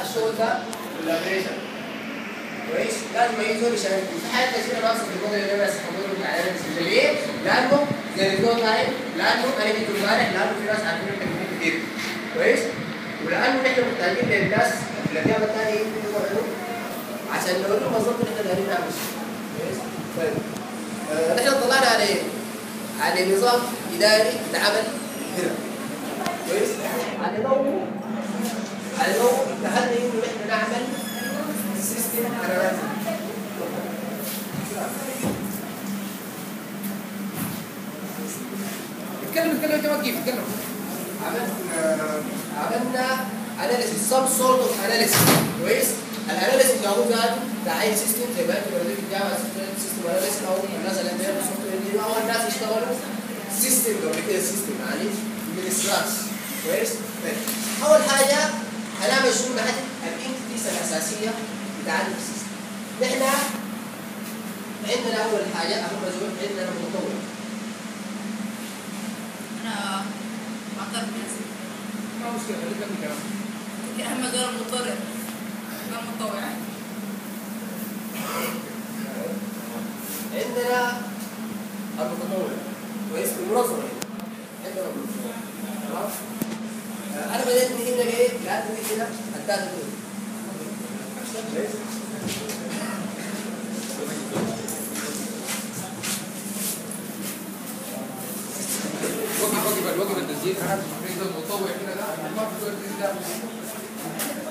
الشغل ده وال operation كويس لازم يجوا عشان في حاجات كثيره ناقصه في الموديل اللي أنا هقوله بتاع ال analysis ليه؟ لأنه زي الجو تايم لأنه أنا جيت امبارح لأنه في ناس عارفين التكنيك كتير كويس؟ ولأنه نحن محتاجين للناس في الاجابه الثانية يكونوا عنه عشان نقول لهم بالظبط نحن دايرين نعمل. كويس؟ طيب آه، نحن طلعنا على إيه؟ على نظام اداري لعمل هنا كويس؟ على ضوء على ضوء اتفقنا انه نحن نعمل system analysis اتكلم اتكلم انت ما تجيب اتكلم. عملنا analysis some sort of analysis كويس؟ ال analysis اللي هو ذاته بتاع أي system زي ما الجامعة system analysis أو الناس اللي عندهم soft وير أو الناس يشتغلوا سيستم قبل كده سيستم يعني من السكراتش كويس؟ طيب. أول حاجة هنعمل شنو؟ نحدد الانتيتيز الأساسية بتاعت السيستم نحن عندنا اول حاجة اهم مزول عندنا متطور أنا معترف بنفسي ما مشكلة خليك كمل كلام أهم غير مضطرب غير متطوع عندنا المتطور كويس المنظمه عندنا المنظمه تمام أنا بديت من هنا ليه؟ لأنه في هنا الداتا જે ઘણા પ્રેઝલ હોતો હોય એટલે બધા અનુભવ કરતી રીતે આપણે